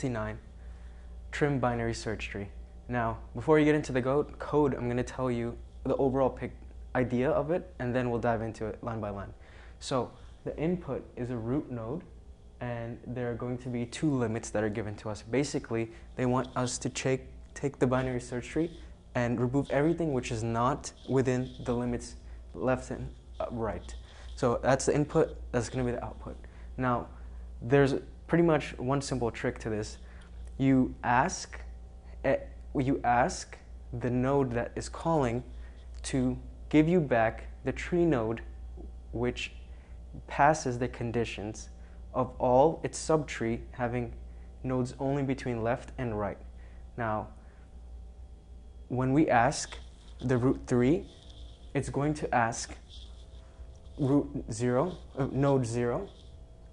69, trim binary search tree. Now, before you get into the code, I'm going to tell you the overall idea of it, and then we'll dive into it line by line. So, the input is a root node, and there are going to be two limits that are given to us. Basically, they want us to take, take the binary search tree and remove everything which is not within the limits left and uh, right. So that's the input, that's going to be the output. Now, there's pretty much one simple trick to this. You ask, eh, you ask the node that is calling to give you back the tree node which passes the conditions of all its subtree having nodes only between left and right. Now, when we ask the root 3, it's going to ask root 0, uh, node 0,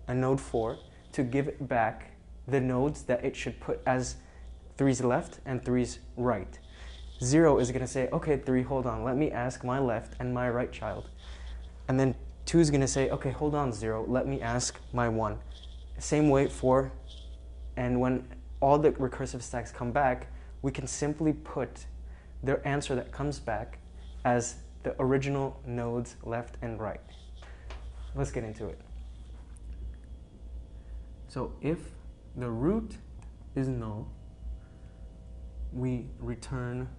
and node 4 to give it back the nodes that it should put as 3's left and 3's right. 0 is going to say, okay, 3, hold on, let me ask my left and my right child. And then 2 is going to say, okay, hold on, 0, let me ask my 1. Same way for, and when all the recursive stacks come back, we can simply put the answer that comes back as the original nodes left and right. Let's get into it. So if the root is null, we return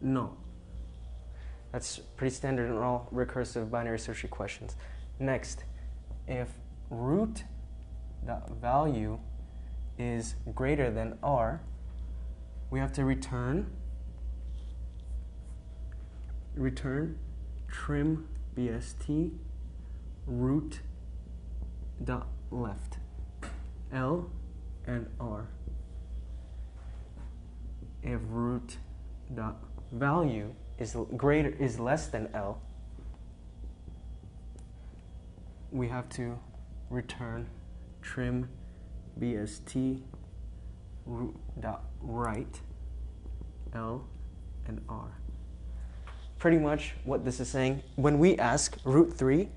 null. That's pretty standard in all recursive binary search tree questions. Next, if root value is greater than r, we have to return return trim bst root dot left l and r if root dot value is greater is less than l we have to return trim bst root dot right L and R. Pretty much what this is saying, when we ask root 3,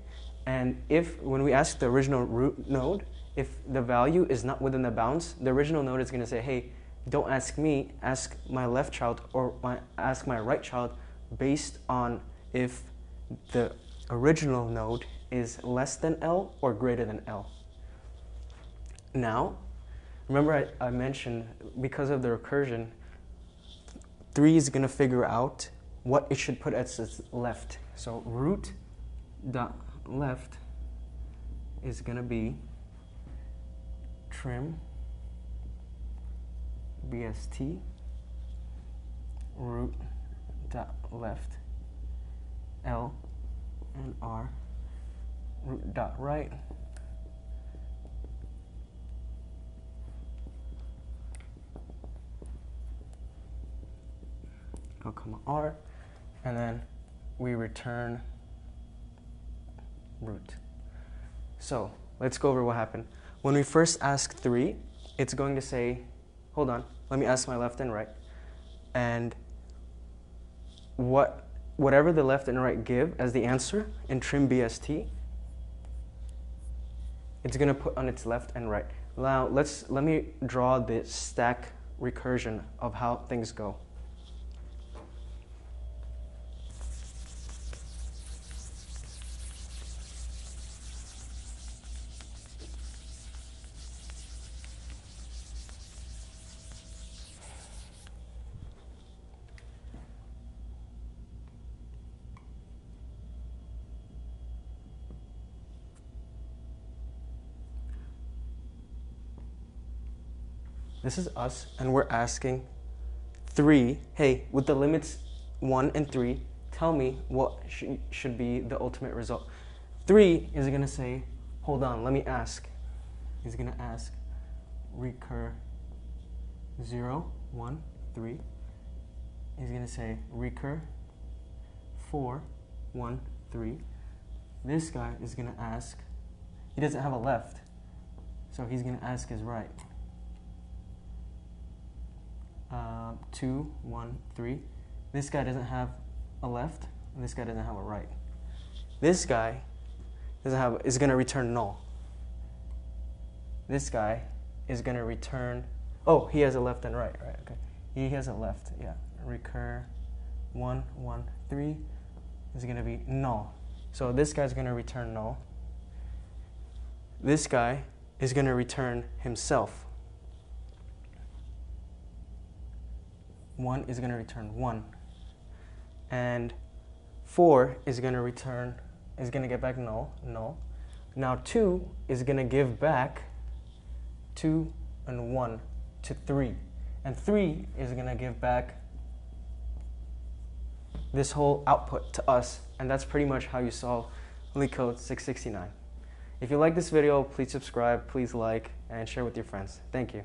and if when we ask the original root node, if the value is not within the bounds, the original node is going to say, hey, don't ask me, ask my left child or my, ask my right child based on if the original node is less than L or greater than L. Now, remember I, I mentioned because of the recursion, 3 is going to figure out what it should put as its left. So root dot left is going to be trim bst root dot left l and r root dot right L comma R, and then we return root. So let's go over what happened. When we first ask 3, it's going to say, hold on, let me ask my left and right. And what, whatever the left and right give as the answer in trim BST, it's going to put on its left and right. Now let's, let me draw the stack recursion of how things go. This is us, and we're asking three, hey, with the limits one and three, tell me what sh- should be the ultimate result. Three is going to say, hold on, let me ask. He's going to ask recur zero, one, three. He's going to say recur four, one, three. This guy is going to ask, he doesn't have a left, so he's going to ask his right uh, two, one, three. This guy doesn't have a left, and this guy doesn't have a right. This guy doesn't have is going to return null. this guy is going to return. Oh, he has a left and right, right? Okay. He has a left, yeah. Recur one, one, three is going to be null. So this guy's going to return null. This guy is going to return himself. 1 is going to return 1. And 4 is going to return, is going to get back null, null. Now 2 is going to give back 2 and 1 to 3. And 3 is going to give back this whole output to us. And that's pretty much how you solve LeetCode 669. If you like this video, please subscribe, please like, and share with your friends. Thank you.